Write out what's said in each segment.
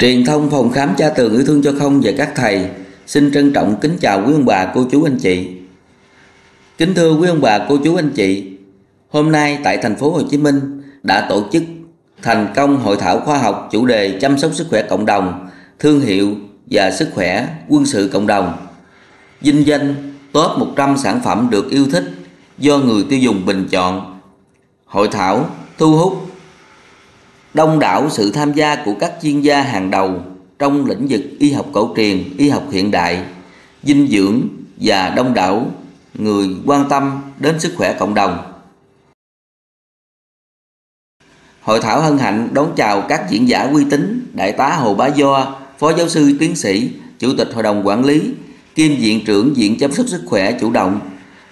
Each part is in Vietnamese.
Truyền thông phòng khám cha tường yêu thương cho không và các thầy xin trân trọng kính chào quý ông bà, cô chú, anh chị. Kính thưa quý ông bà, cô chú, anh chị, hôm nay tại thành phố Hồ Chí Minh đã tổ chức thành công hội thảo khoa học chủ đề chăm sóc sức khỏe cộng đồng, thương hiệu và sức khỏe quân sự cộng đồng. dinh danh top 100 sản phẩm được yêu thích do người tiêu dùng bình chọn. Hội thảo thu hút đông đảo sự tham gia của các chuyên gia hàng đầu trong lĩnh vực y học cổ truyền, y học hiện đại, dinh dưỡng và đông đảo người quan tâm đến sức khỏe cộng đồng. Hội thảo hân hạnh đón chào các diễn giả uy tín, Đại tá Hồ Bá Do, Phó giáo sư tiến sĩ, Chủ tịch Hội đồng Quản lý, kiêm Viện trưởng Viện Chăm sóc sức khỏe chủ động,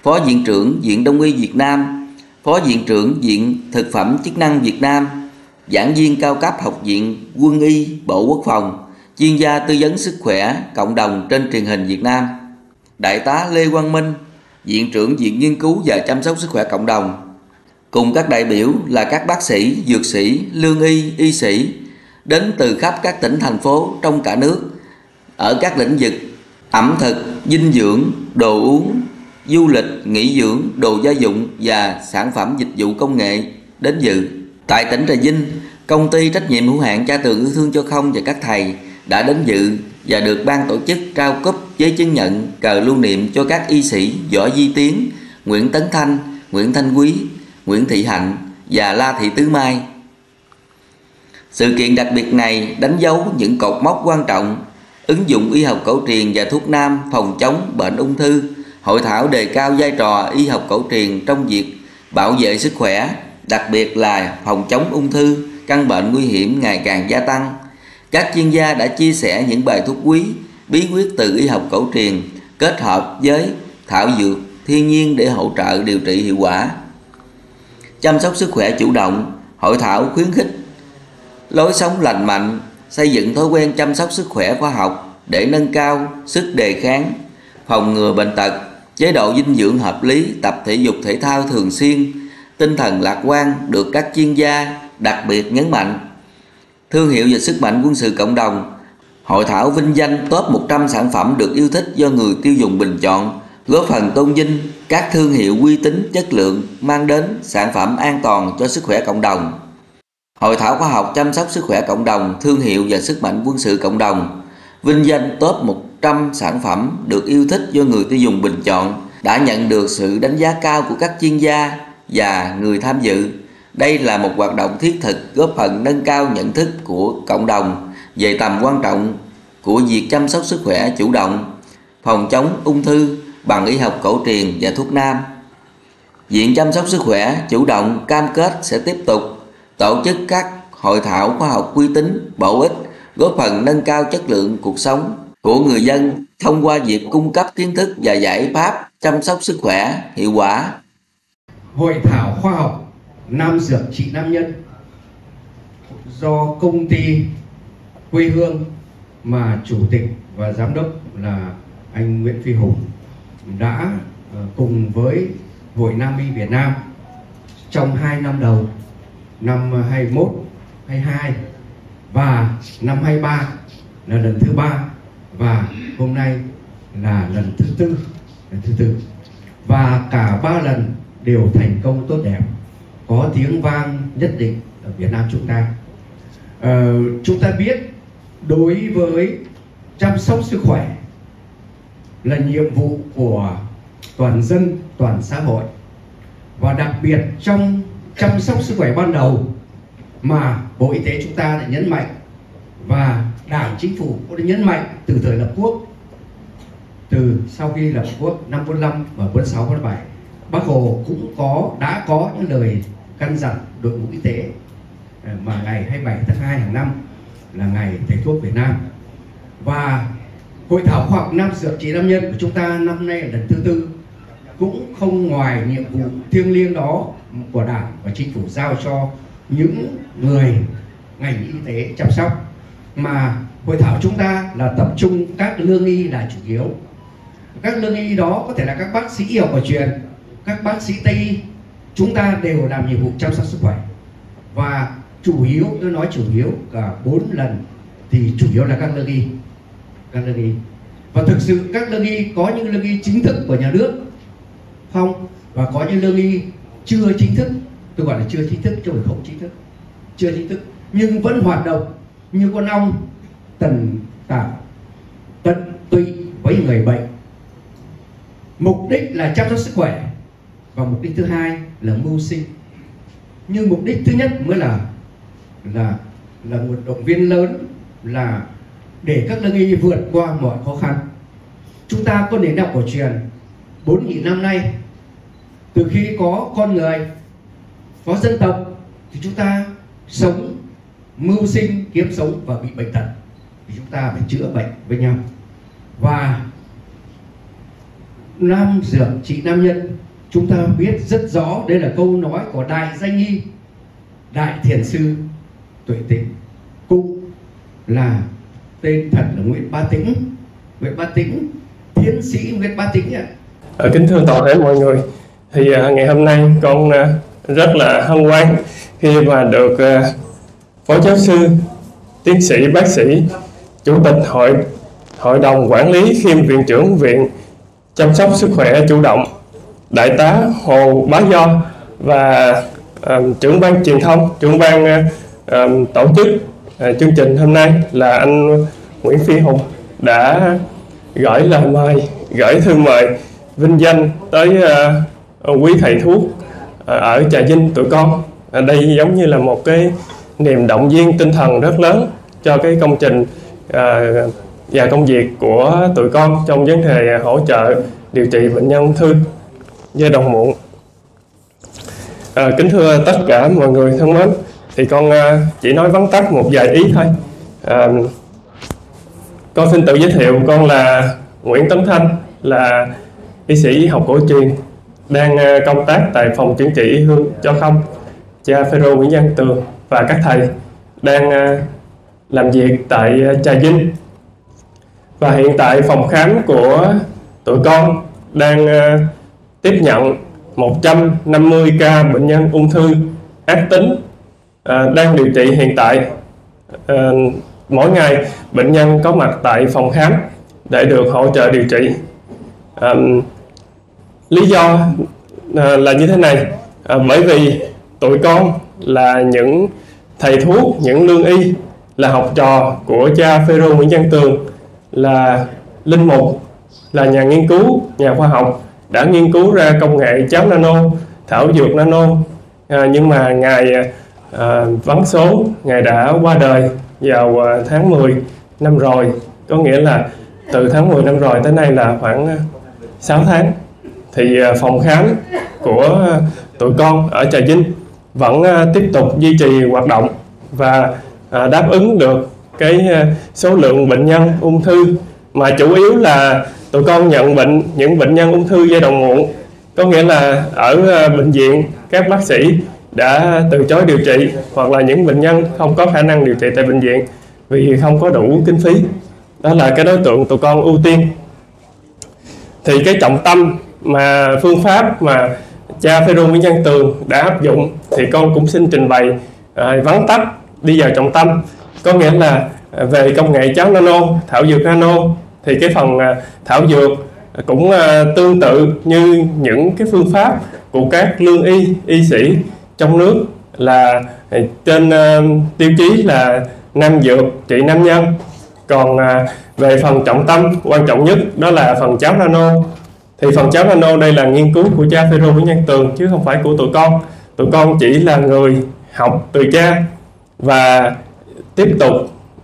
Phó Viện trưởng Viện Đông y Việt Nam, Phó Viện trưởng Viện Thực phẩm chức năng Việt Nam, giảng viên cao cấp Học viện Quân y Bộ Quốc phòng, chuyên gia tư vấn sức khỏe cộng đồng trên truyền hình Việt Nam. Đại tá Lê Quang Minh, Viện trưởng Viện Nghiên cứu và Chăm sóc sức khỏe cộng đồng. Cùng các đại biểu là các bác sĩ, dược sĩ, lương y, y sĩ đến từ khắp các tỉnh thành phố trong cả nước ở các lĩnh vực ẩm thực, dinh dưỡng, đồ uống, du lịch, nghỉ dưỡng, đồ gia dụng và sản phẩm dịch vụ công nghệ đến dự. Tại tỉnh Trà Vinh, công ty trách nhiệm hữu hạn Cha Tường yêu thương cho không và các thầy đã đến dự và được ban tổ chức trao cúp giấy chứng nhận cờ lưu niệm cho các y sĩ Võ Di Tiến, Nguyễn Tấn Thanh, Nguyễn Thanh Quý, Nguyễn Thị Hạnh và La Thị Tứ Mai. Sự kiện đặc biệt này đánh dấu những cột mốc quan trọng ứng dụng y học cổ truyền và thuốc nam phòng chống bệnh ung thư. Hội thảo đề cao vai trò y học cổ truyền trong việc bảo vệ sức khỏe, đặc biệt là phòng chống ung thư, căn bệnh nguy hiểm ngày càng gia tăng. Các chuyên gia đã chia sẻ những bài thuốc quý, bí quyết từ y học cổ truyền kết hợp với thảo dược thiên nhiên để hỗ trợ điều trị hiệu quả. Chăm sóc sức khỏe chủ động, hội thảo khuyến khích lối sống lành mạnh, xây dựng thói quen chăm sóc sức khỏe khoa học để nâng cao sức đề kháng, phòng ngừa bệnh tật, chế độ dinh dưỡng hợp lý, tập thể dục thể thao thường xuyên, tinh thần lạc quan được các chuyên gia đặc biệt nhấn mạnh. Thương hiệu và sức mạnh quân sự cộng đồng Hội thảo vinh danh top 100 sản phẩm được yêu thích do người tiêu dùng bình chọn, góp phần tôn vinh các thương hiệu uy tín, chất lượng mang đến sản phẩm an toàn cho sức khỏe cộng đồng. Hội thảo khoa học chăm sóc sức khỏe cộng đồng, thương hiệu và sức mạnh quân sự cộng đồng, vinh danh top 100 sản phẩm được yêu thích do người tiêu dùng bình chọn đã nhận được sự đánh giá cao của các chuyên gia và người tham dự. Đây là một hoạt động thiết thực góp phần nâng cao nhận thức của cộng đồng về tầm quan trọng của việc chăm sóc sức khỏe chủ động, phòng chống ung thư bằng y học cổ truyền và thuốc nam. Viện chăm sóc sức khỏe chủ động cam kết sẽ tiếp tục tổ chức các hội thảo khoa học uy tín, bổ ích, góp phần nâng cao chất lượng cuộc sống của người dân thông qua việc cung cấp kiến thức và giải pháp chăm sóc sức khỏe hiệu quả. Hội thảo khoa học Nam Dược Trị Nam Nhân do công ty quê hương mà chủ tịch và giám đốc là anh Nguyễn Phi Hùng đã ờ, cùng với Hội Nam y Việt Nam trong 2 năm đầu năm 21, 22 và năm 23 là lần thứ ba và hôm nay là lần thứ tư lần thứ tư. Và cả ba lần đều thành công tốt đẹp. Có tiếng vang nhất định ở Việt Nam chúng ta. Ờ, chúng ta biết đối với chăm sóc sức khỏe là nhiệm vụ của toàn dân toàn xã hội. Và đặc biệt trong chăm sóc sức khỏe ban đầu mà Bộ Y tế chúng ta đã nhấn mạnh và Đảng Chính phủ cũng đã nhấn mạnh từ thời lập quốc từ sau khi lập quốc năm 45 và 46 47 Bác Hồ cũng có, đã có những lời căn dặn đội ngũ y tế à, mà ngày 27 tháng 2 hàng năm là ngày thầy thuốc Việt Nam. Và hội thảo khoa học Nam Dược Trị Nam Nhân của chúng ta năm nay là lần thứ tư, cũng không ngoài nhiệm vụ thiêng liêng đó của đảng và chính phủ giao cho những người ngành y tế chăm sóc. Mà hội thảo chúng ta là tập trung các lương y là chủ yếu. Các lương y đó có thể là các bác sĩ y học cổ truyền các bác sĩ tây y chúng ta đều làm nhiệm vụ chăm sóc sức khỏe. Và chủ yếu, tôi nói chủ yếu cả bốn lần thì chủ yếu là các lương y, các lương y. Và thực sự các lương y, có những lương y chính thức của nhà nước không? Và có những lương y chưa chính thức, tôi gọi là chưa chính thức chứ không phải không chính thức, chưa chính thức, nhưng vẫn hoạt động như con ong tần tảo tận tụy với người bệnh. Mục đích là chăm sóc sức khỏe và mục đích thứ hai là mưu sinh. Nhưng mục đích thứ nhất mới là là là một động viên lớn, là để các lương y vượt qua mọi khó khăn. Chúng ta có nền đạo cổ truyền. Bốn nghìn năm nay, từ khi có con người, có dân tộc, thì chúng ta sống, mưu sinh, kiếm sống và bị bệnh tật. Thì chúng ta phải chữa bệnh với nhau. Và nam dược trị nam nhân chúng ta biết rất rõ đây là câu nói của đại danh y đại thiền sư tuệ tĩnh cụ là tên thật là nguyễn ba tĩnh nguyễn ba tĩnh tiến sĩ nguyễn ba tĩnh ạ à. kính thưa toàn thể mọi người thì à, ngày hôm nay con à, rất là hân hoan khi mà được à, phó giáo sư tiến sĩ bác sĩ chủ tịch hội hội đồng quản lý khiêm viện trưởng viện chăm sóc sức khỏe chủ động đại tá hồ bá do và um, trưởng ban truyền thông trưởng ban um, tổ chức uh, chương trình hôm nay là anh nguyễn phi hùng đã gửi lời mời gửi thư mời vinh danh tới uh, quý thầy thuốc uh, ở trà vinh tụi con. Ở đây giống như là một cái niềm động viên tinh thần rất lớn cho cái công trình uh, và công việc của tụi con trong vấn đề hỗ trợ điều trị bệnh nhân ung thư giai đoạn muộn. À, kính thưa tất cả mọi người thân mến, thì con uh, chỉ nói vắn tắt một vài ý thôi. À, con xin tự giới thiệu con là Nguyễn Tấn Thanh, là y sĩ học cổ truyền, đang uh, công tác tại phòng chứng trị hương cho không, cha Phêrô Nguyễn Văn Tường và các thầy đang uh, làm việc tại uh, Trà Vinh và hiện tại phòng khám của tụi con đang uh, tiếp nhận 150 ca bệnh nhân ung thư ác tính à, đang điều trị hiện tại. À, mỗi ngày bệnh nhân có mặt tại phòng khám để được hỗ trợ điều trị. À, lý do à, là như thế này. À, bởi vì tụi con là những thầy thuốc những lương y là học trò của cha Phêrô Nguyễn Văn Tường là linh mục là nhà nghiên cứu nhà khoa học đã nghiên cứu ra công nghệ chấm nano thảo dược nano. À, nhưng mà ngài à, vắng số ngài đã qua đời vào à, tháng 10 năm rồi. Có nghĩa là từ tháng 10 năm rồi tới nay là khoảng 6 tháng. Thì à, phòng khám của tụi con ở Trà Vinh vẫn à, tiếp tục duy trì hoạt động và à, đáp ứng được cái à, số lượng bệnh nhân ung thư. Mà chủ yếu là tụi con nhận bệnh những bệnh nhân ung thư giai đoạn muộn có nghĩa là ở ờ, bệnh viện các bác sĩ đã từ chối điều trị hoặc là những bệnh nhân không có khả năng điều trị tại bệnh viện vì không có đủ kinh phí. Đó là cái đối tượng tụi con ưu tiên. Thì cái trọng tâm mà phương pháp mà cha Phêrô Nguyễn Văn Tường đã áp dụng thì con cũng xin trình bày à, vắn tắt đi vào trọng tâm. Có nghĩa là ờ, về công nghệ cháo nano thảo dược nano thì cái phần à, thảo dược cũng à, tương tự như những cái phương pháp của các lương y y sĩ trong nước là à, trên tiêu chí là nam dược trị nam nhân. Còn về phần trọng tâm quan trọng nhất đó là phần cháo nano. Thì phần cháo nano đây là nghiên cứu của cha Phêrô Nguyễn Nhân Tường chứ không phải của tụi con. Tụi con chỉ là người học từ cha và tiếp tục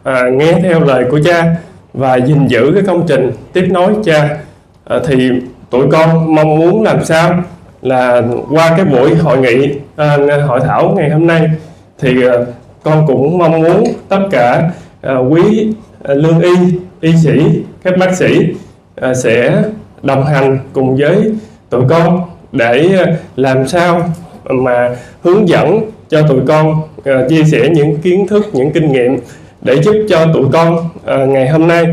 à, nghe theo lời của cha và gìn giữ cái công trình. Tiếp nối cha à, thì tụi con mong muốn làm sao là qua cái buổi hội nghị à, hội thảo ngày hôm nay thì à, con cũng mong muốn tất cả à, quý à, lương y y sĩ các bác sĩ à, sẽ đồng hành cùng với tụi con để à, làm sao mà hướng dẫn cho tụi con à, chia sẻ những kiến thức những kinh nghiệm để giúp cho tụi con à, ngày hôm nay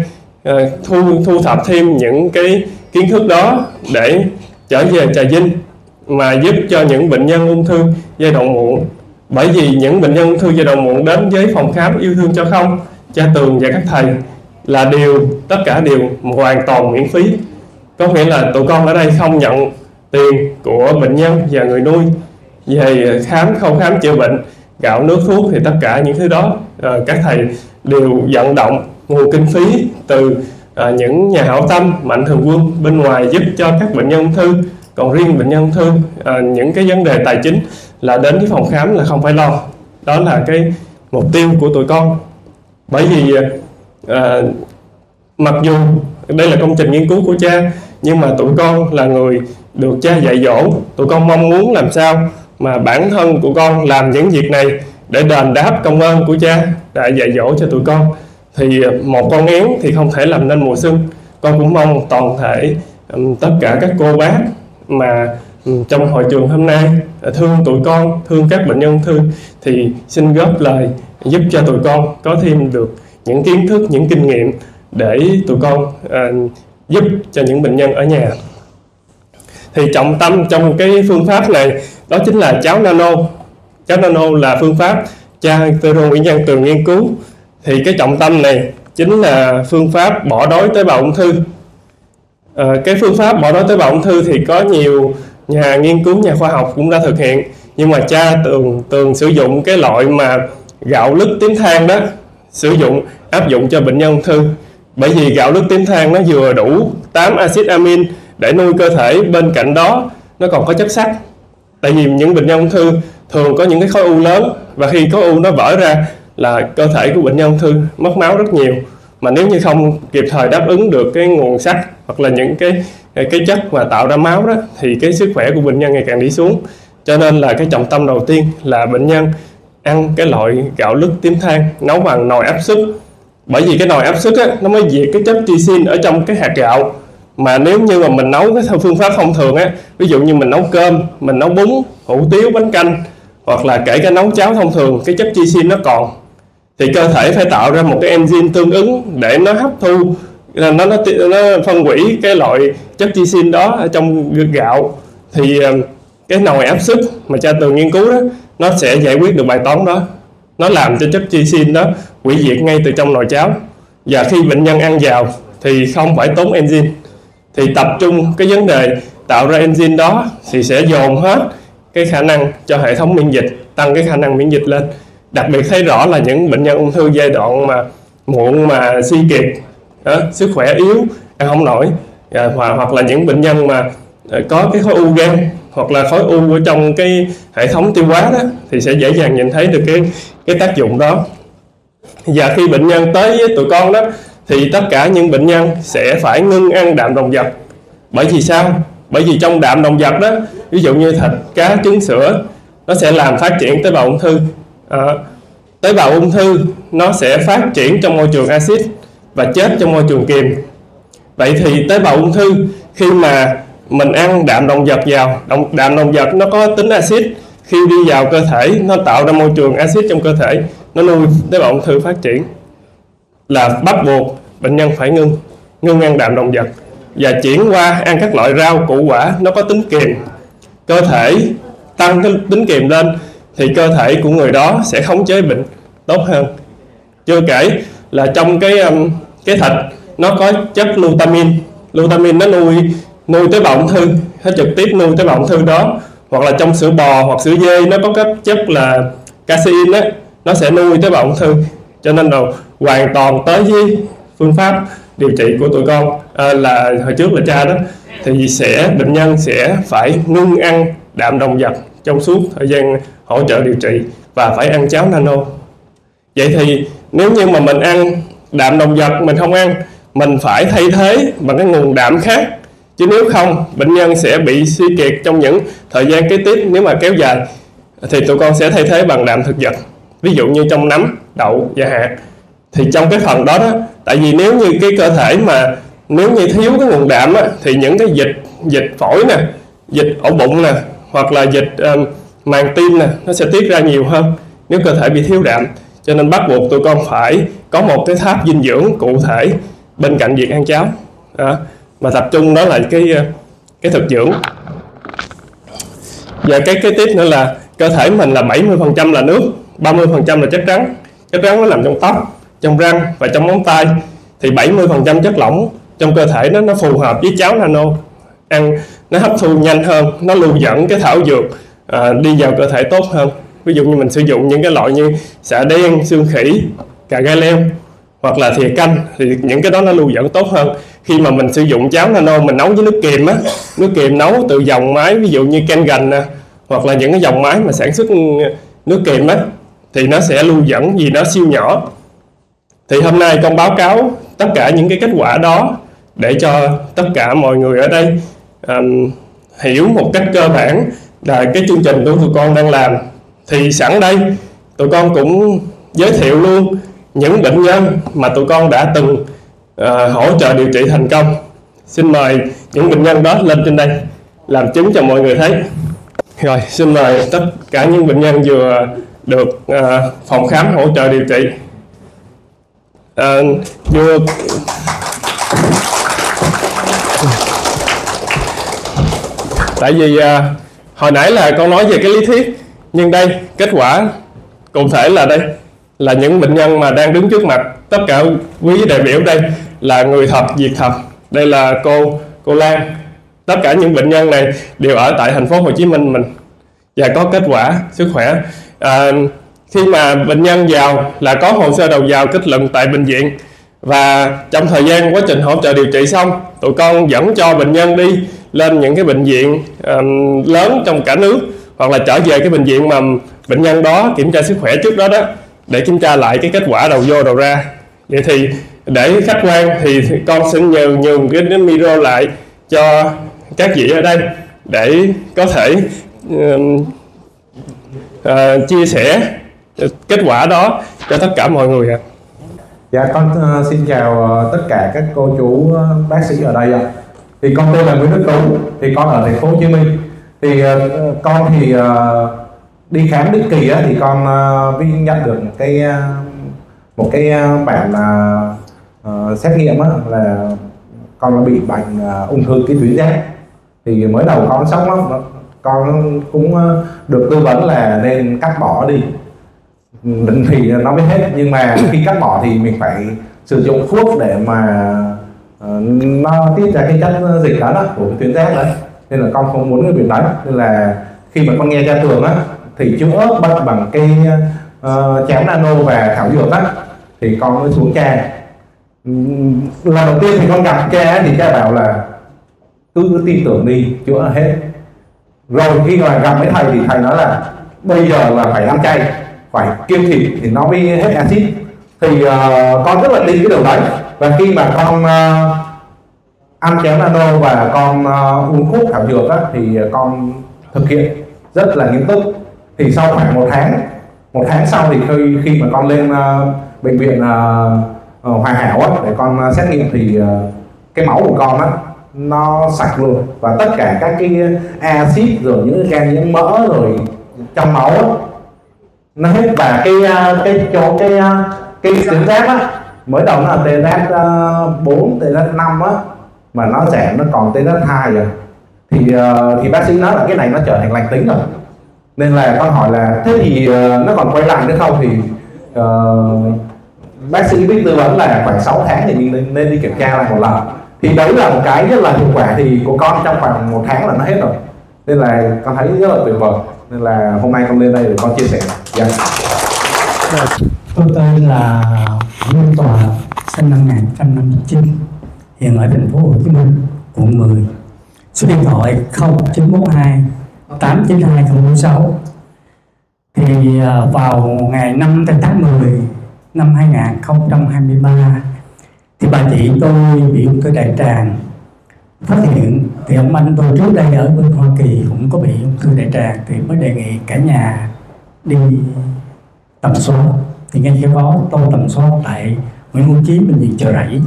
à, thu thu thập thêm những cái kiến thức đó để trở về trà vinh mà giúp cho những bệnh nhân ung thư giai đoạn muộn. Bởi vì những bệnh nhân ung thư giai đoạn muộn đến với phòng khám yêu thương cho không cha tường và các thầy là đều tất cả đều hoàn toàn miễn phí. Có nghĩa là tụi con ở đây không nhận tiền của bệnh nhân và người nuôi về khám không khám chữa bệnh gạo nước thuốc thì tất cả những thứ đó. Ờ, các thầy đều vận động nguồn kinh phí từ ờ, những nhà hảo tâm mạnh thường quân bên ngoài giúp cho các bệnh nhân ung thư còn riêng bệnh nhân ung thư ờ, những cái vấn đề tài chính là đến cái phòng khám là không phải lo. Đó là cái mục tiêu của tụi con. Bởi vì à, mặc dù đây là công trình nghiên cứu của cha nhưng mà tụi con là người được cha dạy dỗ. Tụi con mong muốn làm sao mà bản thân của con làm những việc này để đền đáp công ơn của cha đã dạy dỗ cho tụi con thì một con yến thì không thể làm nên mùa xuân. Con cũng mong toàn thể tất cả các cô bác mà trong hội trường hôm nay à, thương tụi con thương các bệnh nhân thư thì xin góp lời giúp cho tụi con có thêm được những kiến thức những kinh nghiệm để tụi con uh, giúp cho những bệnh nhân ở nhà. Thì trọng tâm trong cái phương pháp này đó chính là cháo nano cháo nano là phương pháp cha Tero Nguyễn Văn Tường nghiên cứu. Thì cái trọng tâm này chính là phương pháp bỏ đói tế bào ung thư. À, cái phương pháp bỏ đói tế bào ung thư thì có nhiều nhà nghiên cứu nhà khoa học cũng đã thực hiện. Nhưng mà cha tường tường sử dụng cái loại mà gạo lứt tím than đó sử dụng áp dụng cho bệnh nhân ung thư. Bởi vì gạo lứt tím than nó vừa đủ 8 axit amin để nuôi cơ thể. Bên cạnh đó nó còn có chất sắt. Tại vì những bệnh nhân ung thư thường có những cái khối u lớn và khi khối u nó vỡ ra là cơ thể của bệnh nhân ung thư mất máu rất nhiều. Mà nếu như không kịp thời đáp ứng được cái nguồn sắt hoặc là những cái cái chất mà tạo ra máu đó thì cái sức khỏe của bệnh nhân ngày càng đi xuống. Cho nên là cái trọng tâm đầu tiên là bệnh nhân ăn cái loại gạo lứt tím than nấu bằng nồi áp suất. Bởi vì cái nồi áp suất á, nó mới diệt cái chất trisin ở trong cái hạt gạo. Mà nếu như mà mình nấu cái theo phương pháp thông thường á ví dụ như mình nấu cơm mình nấu bún hủ tiếu bánh canh hoặc là kể cả nấu cháo thông thường, cái chất chisin nó còn. Thì cơ thể phải tạo ra một cái enzyme tương ứng để nó hấp thu nó nó nó phân hủy cái loại chất chisin đó ở trong gạo. Thì ờ, cái nồi áp suất mà cha từng nghiên cứu đó, nó sẽ giải quyết được bài toán đó. Nó làm cho chất chisin đó hủy diệt ngay từ trong nồi cháo. Và khi bệnh nhân ăn vào thì không phải tốn enzyme. Thì tập trung cái vấn đề tạo ra enzyme đó thì sẽ dồn hết cái khả năng cho hệ thống miễn dịch tăng cái khả năng miễn dịch lên. Đặc biệt thấy rõ là những bệnh nhân ung thư giai đoạn mà muộn mà suy kiệt đó, sức khỏe yếu ăn không nổi à, hoặc, hoặc là những bệnh nhân mà à, có cái khối u gan hoặc là khối u ở trong cái hệ thống tiêu hóa đó thì sẽ dễ dàng nhìn thấy được cái cái tác dụng đó. Và khi bệnh nhân tới với tụi con đó thì tất cả những bệnh nhân sẽ phải ngưng ăn đạm động vật bởi vì sao? Bởi vì trong đạm động vật đó ví dụ như thịt cá trứng sữa nó sẽ làm phát triển tế bào ung thư. À, tế bào ung thư nó sẽ phát triển trong môi trường axit và chết trong môi trường kiềm. Vậy thì tế bào ung thư khi mà mình ăn đạm động vật vào động, đạm động vật nó có tính axit. Khi đi vào cơ thể nó tạo ra môi trường axit trong cơ thể nó nuôi tế bào ung thư phát triển. Là bắt buộc bệnh nhân phải ngưng ngưng ăn đạm động vật và chuyển qua ăn các loại rau củ quả nó có tính kiềm. Cơ thể tăng cái tính kiềm lên thì cơ thể của người đó sẽ khống chế bệnh tốt hơn. Chưa kể là trong cái um, cái thịt nó có chất glutamin. Glutamin nó nuôi nuôi tế bào ung thư, nó trực tiếp nuôi tế bào ung thư đó. Hoặc là trong sữa bò hoặc sữa dê nó có các chất là casein á, nó sẽ nuôi tế bào ung thư. Cho nên là hoàn toàn tới với phương pháp điều trị của tụi con. À, là hồi trước là cha đó thì sẽ bệnh nhân sẽ phải ngưng ăn đạm động vật trong suốt thời gian hỗ trợ điều trị và phải ăn cháo nano. Vậy thì nếu như mà mình ăn đạm động vật mình không ăn mình phải thay thế bằng cái nguồn đạm khác. Chứ nếu không bệnh nhân sẽ bị suy kiệt trong những thời gian kế tiếp. Nếu mà kéo dài thì tụi con sẽ thay thế bằng đạm thực vật. Ví dụ như trong nấm đậu và hạt. Thì trong cái phần đó đó tại vì nếu như cái cơ thể mà nếu như thiếu cái nguồn đạm á, thì những cái dịch dịch phổi nè dịch ổ bụng nè hoặc là dịch um, màng tim nè nó sẽ tiết ra nhiều hơn nếu cơ thể bị thiếu đạm. Cho nên bắt buộc tụi con phải có một cái tháp dinh dưỡng cụ thể bên cạnh việc ăn cháo. Đó. mà tập trung đó là cái ờ, cái thực dưỡng. Và cái cái tiếp nữa là cơ thể mình là 70% là nước 30% là chất trắng chất trắng nó nằm trong tóc trong răng và trong móng tay thì 70% chất lỏng trong cơ thể nó nó phù hợp với cháo nano. Ăn nó hấp thu nhanh hơn nó lưu dẫn cái thảo dược à, đi vào cơ thể tốt hơn. Ví dụ như mình sử dụng những cái loại như xạ đen xương khỉ cà gai leo hoặc là thìa canh thì những cái đó nó lưu dẫn tốt hơn. Khi mà mình sử dụng cháo nano mình nấu với nước kiềm á nước kiềm nấu từ dòng máy ví dụ như Kengan nè hoặc là những cái dòng máy mà sản xuất ừ, nước kiềm á thì nó sẽ lưu dẫn vì nó siêu nhỏ thì hôm nay con báo cáo tất cả những cái kết quả đó để cho tất cả mọi người ở đây um, hiểu một cách cơ bản là cái chương trình của tụi con đang làm. Thì sẵn đây tụi con cũng giới thiệu luôn những bệnh nhân mà tụi con đã từng uh, hỗ trợ điều trị thành công. Xin mời những bệnh nhân đó lên trên đây làm chứng cho mọi người thấy. Rồi xin mời tất cả những bệnh nhân vừa được uh, phòng khám hỗ trợ điều trị. Ờ, uh, vừa tại vì uh, hồi nãy là con nói về cái lý thuyết nhưng đây kết quả cụ thể là đây là những bệnh nhân mà đang đứng trước mặt tất cả quý đại biểu đây là người thật việc thật. Đây là cô cô Lan. Tất cả những bệnh nhân này đều ở tại thành phố Hồ Chí Minh mình và có kết quả sức khỏe. À, khi mà bệnh nhân vào là có hồ sơ đầu vào kết luận tại bệnh viện. Và trong thời gian quá trình hỗ trợ điều trị xong tụi con dẫn cho bệnh nhân đi lên những cái bệnh viện um, lớn trong cả nước hoặc là trở về cái bệnh viện mà bệnh nhân đó kiểm tra sức khỏe trước đó đó để kiểm tra lại cái kết quả đầu vô đầu ra. Vậy thì để khách quan thì con xin nhường nhường cái micro lại cho các vị ở đây để có thể uh, uh, chia sẻ kết quả đó cho tất cả mọi người ạ. Dạ con uh, xin chào uh, tất cả các cô chú uh, bác sĩ ở đây ạ. Thì con tên là Nguyễn Đức Tú, thì con ở thành phố Hồ Chí Minh. Thì uh, con thì uh, đi khám định kỳ á, thì con uh, vi nhận được một cái uh, một cái uh, bản là uh, xét nghiệm á, là con nó bị bệnh uh, ung thư cái tuyến giáp thì mới đầu con sốc lắm con cũng uh, được tư vấn là nên cắt bỏ đi định thì nó mới hết. Nhưng mà khi cắt bỏ thì mình phải sử dụng thuốc để mà uh, nó tiết ra cái chất dịch đó, đó của cái tuyến giáp đấy. Nên là con không muốn cái việc đấy nên là khi mà con nghe ra thường á thì chữa bệnh bằng cái ờ, uh, cháo nano và thảo dược á thì con mới xuống cha. Lần đầu tiên thì con gặp cha thì cha bảo là cứ, cứ tin tưởng đi chữa hết. Rồi khi mà gặp mấy thầy thì thầy nói là bây giờ là phải ăn chay phải kiêng thịt thì nó mới hết axit thì uh, con rất là tin cái điều đấy. Và khi mà con uh, ăn chén nano và con uh, uống thuốc thảo dược á, thì con thực hiện rất là nghiêm túc. Thì sau khoảng một tháng một tháng sau thì khi khi mà con lên uh, bệnh viện uh, uh, Hảo á, để con uh, xét nghiệm thì uh, cái máu của con á nó sạch luôn. Và tất cả các cái axit rồi những gan nhiễm mỡ rồi trong máu á, nó hết và cái à, cái chỗ cái à, cái tuyến giáp á mới đầu nó là tê giáp à, bốn tê giáp năm á mà nó giảm nó còn tê giáp hai rồi. Thì thì bác sĩ nói là cái này nó trở thành lành tính rồi. Nên là con hỏi là thế thì nó còn quay lại nữa không? Thì uh, bác sĩ biết tư vấn là khoảng 6 tháng thì mình nên, nên đi kiểm tra lại một lần. Thì đấy là một cái rất là hiệu quả thì của con trong khoảng một tháng là nó hết rồi. Nên là con thấy rất là tuyệt vời. Nên là hôm nay con lên đây để con chia sẻ dạ. Vâng, tôi tên là Nguyễn Tòa, sinh năm 1959 hiện ở thành phố Hồ Chí Minh, quận 10 số điện thoại 0942 892 thì à, vào ngày 5 tháng 10 năm 2023 thì bà chị tôi bị ung thư đại tràng. Phát hiện thì ông anh tôi trước đây ở bên Hoa Kỳ cũng có bị ung thư đại tràng, thì mới đề nghị cả nhà đi tầm soát. Thì ngay khi đó tôi tầm soát tại Nguyễn Hữu Chí bệnh viện chợ rẫy.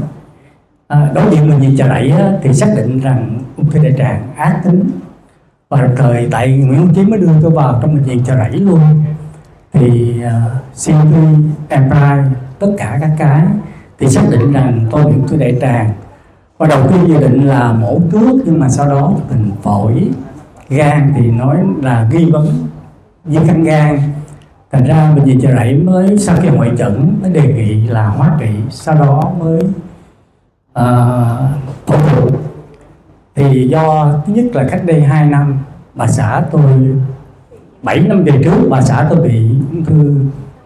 À, đối diện bệnh viện chợ rẫy á, thì xác định rằng ung thư đại tràng ác tính. Và đồng thời tại Nguyễn Hữu Chí mới đưa tôi vào trong bệnh viện chợ rẫy luôn. Thì à, uh, CT, MRI tất cả các cái thì xác định rằng tôi bị ung thư đại tràng. Và đầu tiên dự định là mổ trước nhưng mà sau đó tình phổi gan thì nói là nghi vấn viêm căn gan thành ra bệnh viện chợ rẫy mới sau khi hội chẩn mới đề nghị là hóa trị sau đó mới uh, phẫu thuật thì do thứ nhất là cách đây 2 năm bà xã tôi 7 năm về trước bà xã tôi bị ung thư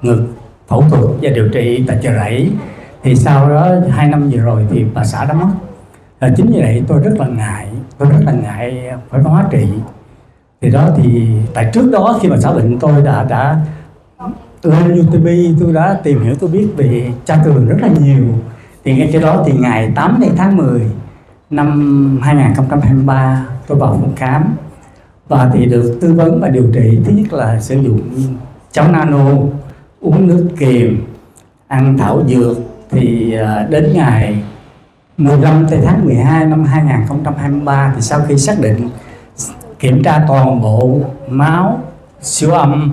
ngực phẫu thuật và điều trị tại chợ rẫy. Thì sau đó hai năm vừa rồi thì bà xã đã mất. Và chính vì vậy tôi rất là ngại tôi rất là ngại phải hóa trị thì đó, thì tại trước đó khi mà xã bệnh tôi đã đã lên YouTube, tôi đã tìm hiểu, tôi biết về cha tường rất là nhiều. Thì ngay cái đó thì ngày 8 tháng 10 năm 2023 tôi vào phòng khám. Và thì được tư vấn và điều trị, thứ nhất là sử dụng cháu nano, uống nước kiềm, ăn thảo dược. Thì à, đến ngày 15 tháng 12 năm 2023 thì sau khi xác định kiểm tra toàn bộ máu siêu âm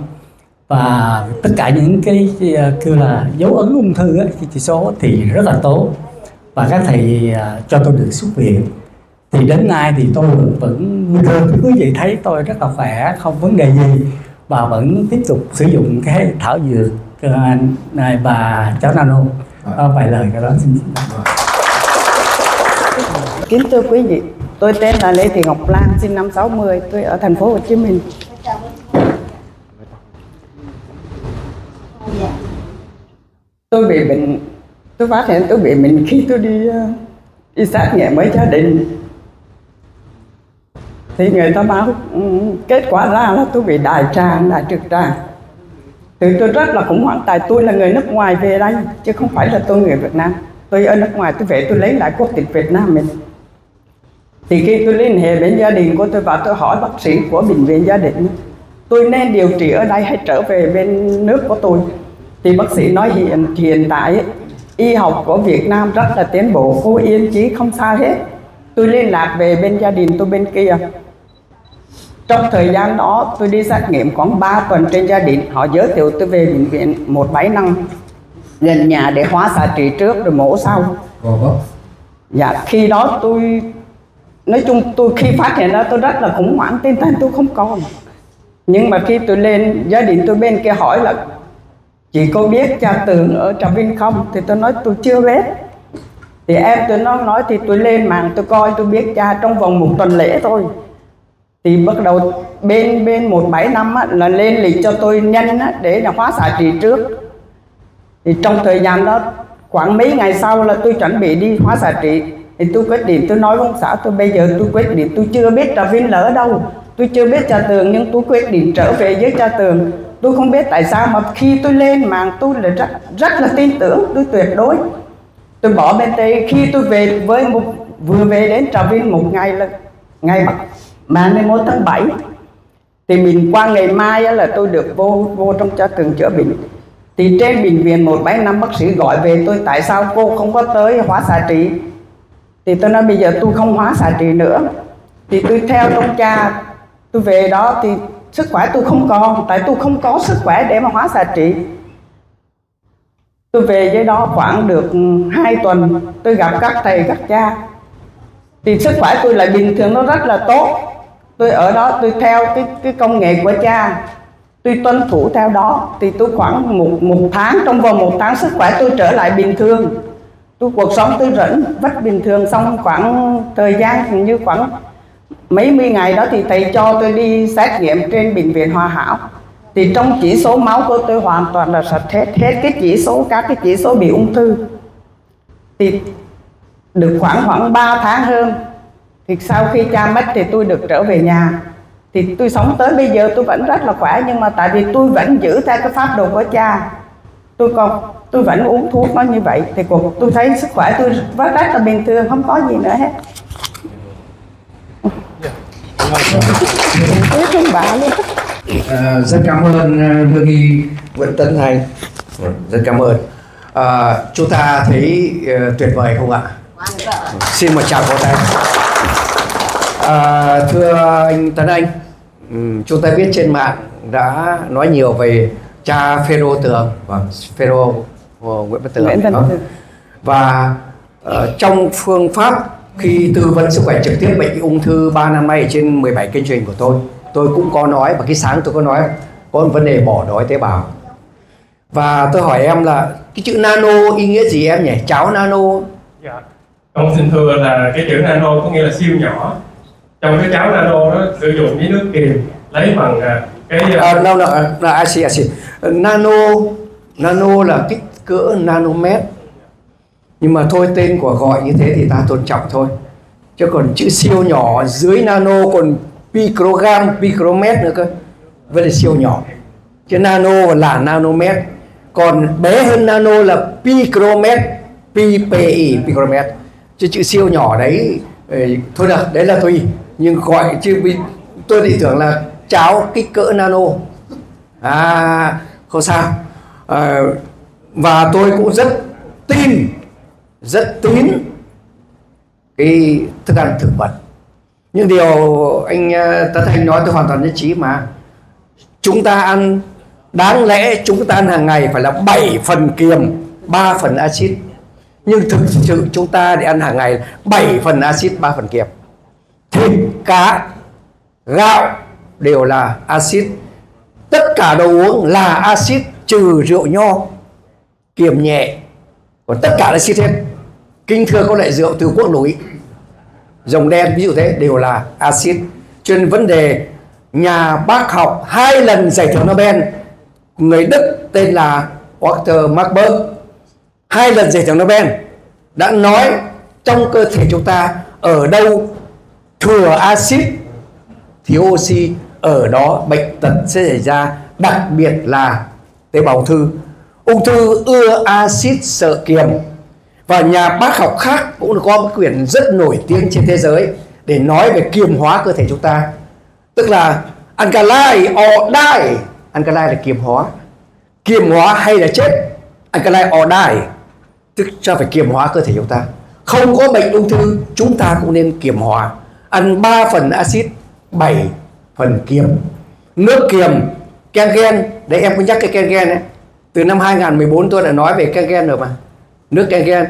và tất cả những cái à, kêu là dấu ấn ung thư ấy, cái chỉ số thì rất là tốt. Và các thầy à, cho tôi được xuất viện. Thì đến nay thì tôi vẫn, vẫn như quý vị thấy tôi rất là khỏe không vấn đề gì. Và vẫn tiếp tục sử dụng cái thảo dược à, này và cháu nano. À. vài lời cái đó xin. Kính thưa quý vị tôi tên là Lê Thị Ngọc Lan, sinh năm 60 tôi ở thành phố Hồ Chí Minh. Tôi bị bệnh, tôi phát hiện tôi bị bệnh khi tôi đi ờ, đi xét nghiệm với gia đình. Thì người ta báo ừ, kết quả ra là tôi bị đại tràng, đại trực tràng. Thì tôi rất là khủng hoảng, tại tôi là người nước ngoài về đây, chứ không phải là tôi người Việt Nam. Tôi ở nước ngoài, tôi về, tôi lấy lại quốc tịch Việt Nam mình thì khi tôi liên hệ đến gia đình của tôi và tôi hỏi bác sĩ của bệnh viện gia đình tôi nên điều trị ở đây hay trở về bên nước của tôi? Thì bác sĩ nói hiện hiện tại y học của Việt Nam rất là tiến bộ cô yên chí không sao hết. Tôi liên lạc về bên gia đình tôi bên kia. Trong thời gian đó tôi đi xét nghiệm khoảng 3 tuần trên gia đình. Họ giới thiệu tôi về bệnh viện 175 gần nhà để hóa xạ trị trước rồi mổ sau. Dạ khi đó tôi nói chung tôi khi phát hiện ra tôi rất là khủng hoảng tên tên tôi không còn. Nhưng mà khi tôi lên gia đình tôi bên kia hỏi là chị có biết cha tường ở trà vinh không? Thì tôi nói tôi chưa biết. Thì em tôi nó nói thì tôi lên mạng tôi coi tôi biết cha trong vòng một tuần lễ thôi. Thì bắt đầu bên bên một bảy năm á, là lên lịch cho tôi nhanh á, để là hóa xạ trị trước. Thì trong thời gian đó khoảng mấy ngày sau là tôi chuẩn bị đi hóa xạ trị thì tôi quyết định, tôi nói với ông xã, tôi bây giờ tôi quyết định, tôi chưa biết trà vinh là ở đâu. Tôi chưa biết cha tường, nhưng tôi quyết định trở về với cha tường. Tôi không biết tại sao mà khi tôi lên mạng, tôi là rất rất là tin tưởng, tôi tuyệt đối. Tôi bỏ bên đây, khi tôi về với một, vừa về đến trà vinh một ngày là, ngày 31 tháng 7 thì mình qua ngày mai là tôi được vô vô trong cha tường chữa bệnh. Thì trên bệnh viện một bảy năm bác sĩ gọi về tôi, tại sao cô không có tới hóa xạ trị? Thì tôi nói bây giờ tôi không hóa xạ trị nữa. Thì tôi theo ông cha, tôi về đó thì sức khỏe tôi không còn, tại tôi không có sức khỏe để mà hóa xạ trị. Tôi về với đó khoảng được hai tuần, tôi gặp các thầy, các cha. Thì sức khỏe tôi lại bình thường, nó rất là tốt. Tôi ở đó, tôi theo cái cái công nghệ của cha. Tôi tuân thủ theo đó. Thì tôi khoảng một một tháng, trong vòng một tháng sức khỏe tôi trở lại bình thường cuộc sống tôi rảnh rất bình thường xong khoảng thời gian, hình như khoảng mấy mươi ngày đó thì thầy cho tôi đi xét nghiệm trên bệnh viện Hòa Hảo. Thì trong chỉ số máu của tôi hoàn toàn là sạch hết hết cái chỉ số, các cái chỉ số bị ung thư. Thì được khoảng khoảng 3 tháng hơn, thì sau khi cha mất thì tôi được trở về nhà. Thì tôi sống tới bây giờ tôi vẫn rất là khỏe, nhưng mà tại vì tôi vẫn giữ theo cái pháp đồ của cha tôi còn tôi vẫn uống thuốc nó như vậy. Thì cuộc tôi thấy sức khỏe tôi rất là bình thường không có gì nữa hết. À, rất cảm ơn lương y Nguyễn Tấn Thành. Rất cảm ơn. À, chúng ta thấy uh, tuyệt vời không ạ? Xin một chào cổ tay. À, thưa anh Tấn Anh chúng ta biết trên mạng đã nói nhiều về cha Phêrô Tường. Và Phêrô uh, Nguyễn Văn Tường, Nguyễn Văn Tường. và uh, trong phương pháp khi tư vấn sức khỏe trực tiếp bệnh ung thư 3 năm nay trên 17 kênh truyền của tôi tôi cũng có nói và cái sáng tôi có nói có một vấn đề bỏ đói tế bào. Và tôi hỏi em là cái chữ nano ý nghĩa gì em nhỉ? Cháo nano? Dạ. Con xin thưa là cái chữ nano có nghĩa là siêu nhỏ. Trong cái cháo nano đó sử dụng với nước kiềm lấy bằng à, cái à, no, no, no, I see, I see. nano nano là kích cỡ nanomet. Nhưng mà thôi tên của gọi như thế thì ta tôn trọng thôi. Chứ còn chữ siêu nhỏ dưới nano còn microgram micromet nữa cơ. Vẫn là siêu nhỏ. Chứ nano là nanomet. Còn bé hơn nano là picromet. Ppi picromet. Chứ chữ siêu nhỏ đấy thôi được đấy là tùy nhưng gọi chứ tôi thì tưởng là cháo kích cỡ nano. À không sao. À, và tôi cũng rất tin rất tín cái thức ăn thực vật. Nhưng điều anh ờ, Tấn Thành nói tôi hoàn toàn nhất trí mà. Chúng ta ăn đáng lẽ chúng ta ăn hàng ngày phải là 7 phần kiềm 3 phần axit. Nhưng thực sự chúng ta để ăn hàng ngày 7 phần axit 3 phần kiềm. Thịt cá gạo đều là axit. Tất cả đồ uống là axit trừ rượu nho, kiềm nhẹ. Còn tất cả là axit hết. Kinh thưa có loại rượu từ quốc núi rồng đen ví dụ thế, đều là axit. Cho nên vấn đề, nhà bác học hai lần giải thưởng Nobel, người Đức tên là Walter Marburg hai lần giải thưởng Nobel, đã nói trong cơ thể chúng ta ở đâu thừa axit, thiếu oxy ở đó bệnh tật sẽ xảy ra, đặc biệt là tế bào ung thư. Ung thư ưa axit sợ kiềm. Và nhà bác học khác cũng có một quyển rất nổi tiếng trên thế giới để nói về kiềm hóa cơ thể chúng ta. Tức là alkaline or die alkaline là kiềm hóa. Kiềm hóa hay là chết? Alkaline or die tức cho phải kiềm hóa cơ thể chúng ta. Không có bệnh ung thư, chúng ta cũng nên kiềm hóa. Ăn 3 phần axit 7 phần kiềm. Nước kiềm kengen đấy em có nhắc cái kengen ấy. Từ năm 2014 tôi đã nói về kengen rồi mà. Nước kengen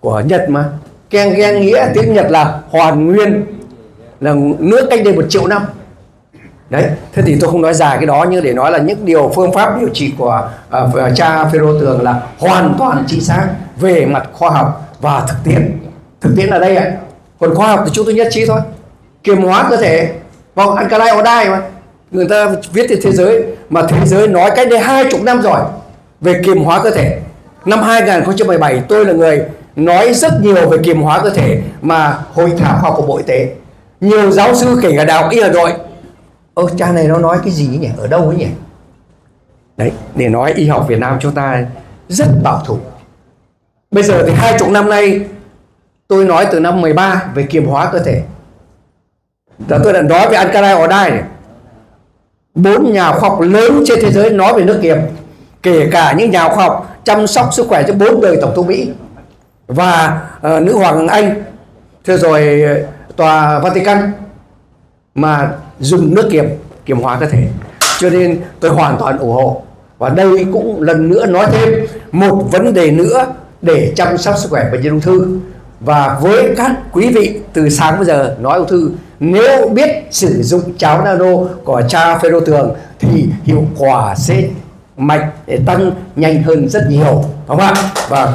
của Nhật mà. Kengen nghĩa tiếng Nhật là hoàn nguyên là nước cách đây một triệu năm. Đấy thế thì tôi không nói dài cái đó nhưng để nói là những điều phương pháp điều trị của uh, cha Phêrô Tường là hoàn toàn chính xác về mặt khoa học và thực tiễn. Thực tiễn ở đây ạ. Còn khoa học thì chúng tôi nhất trí thôi. Kiềm hóa cơ thể vâng alkali odai mà. Người ta viết trên thế giới mà thế giới nói cách đây hai chục năm rồi về kiềm hóa cơ thể. Năm 2017 tôi là người nói rất nhiều về kiềm hóa cơ thể mà hội thảo khoa học của bộ y tế. Nhiều giáo sư kể cả đại học y hà nội. Ơ cha này nó nói cái gì nhỉ? Ở đâu ấy nhỉ? Đấy để nói y học việt nam chúng ta rất bảo thủ. Bây giờ thì hai chục năm nay tôi nói từ năm 13 về kiềm hóa cơ thể và tôi đã nói về Ankara ở đây bốn nhà khoa học lớn trên thế giới nói về nước kiềm kể cả những nhà khoa học chăm sóc sức khỏe cho bốn đời tổng thống Mỹ và uh, nữ hoàng Anh thế rồi tòa Vatican mà dùng nước kiềm kiềm hóa cơ thể. Cho nên tôi hoàn toàn ủng hộ. Và đây cũng lần nữa nói thêm một vấn đề nữa để chăm sóc sức khỏe bệnh nhân ung thư. Và với các quý vị từ sáng bây giờ nói ung thư nếu biết sử dụng cháo nano của cha phêrô tường thì hiệu quả sẽ mạch để tăng nhanh hơn rất nhiều. Đúng không ạ? Và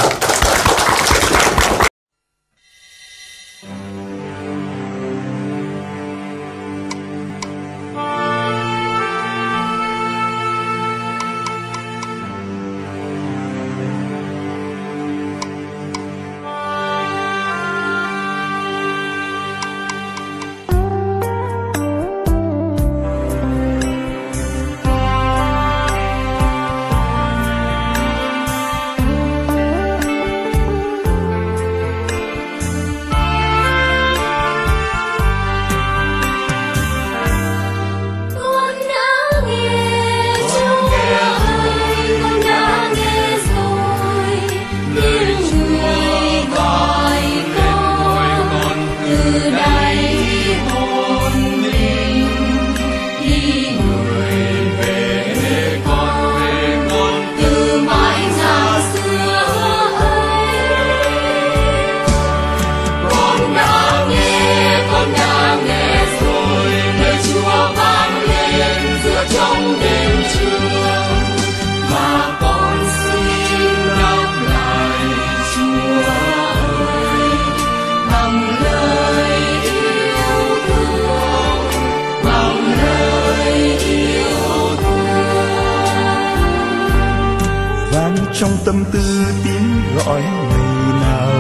trong tâm tư tiếng gọi ngày nào,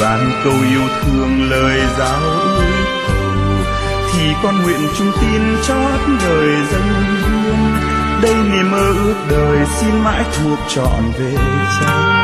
vạn câu yêu thương lời giáo ước thì con nguyện chung tin chót đời dân hương. Đây niềm mơ ước đời xin mãi thuộc trọn về cha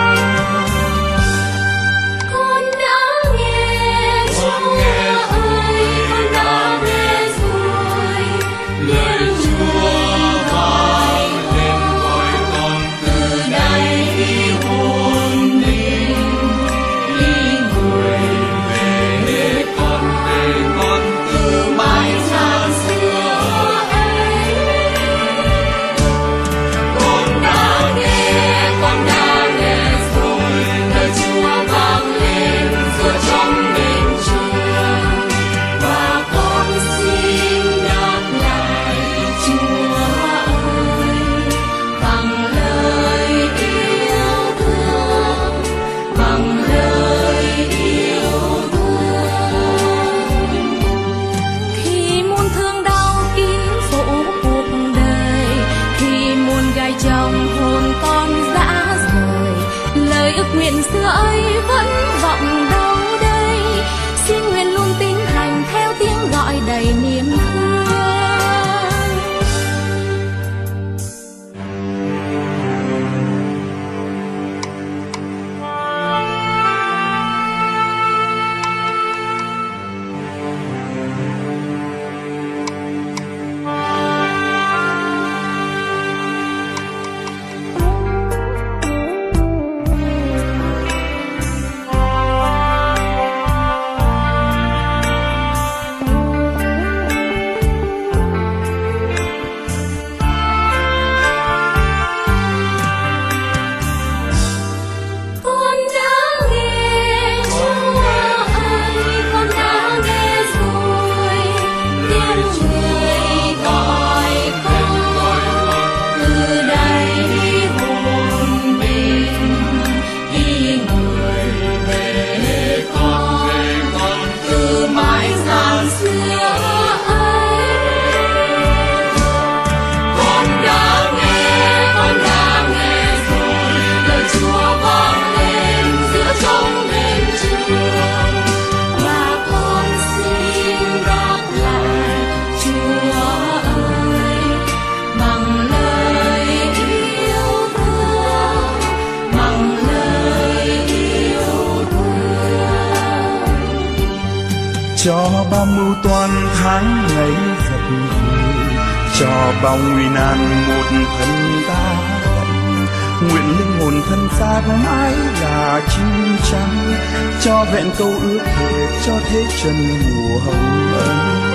bao mưu toan tháng ngày giật người, cho bao nguy nan một thân ta nguyện linh hồn thân xác mãi là chim trắng. Cho vẹn câu ước thề cho thế trần mùa hồng ân.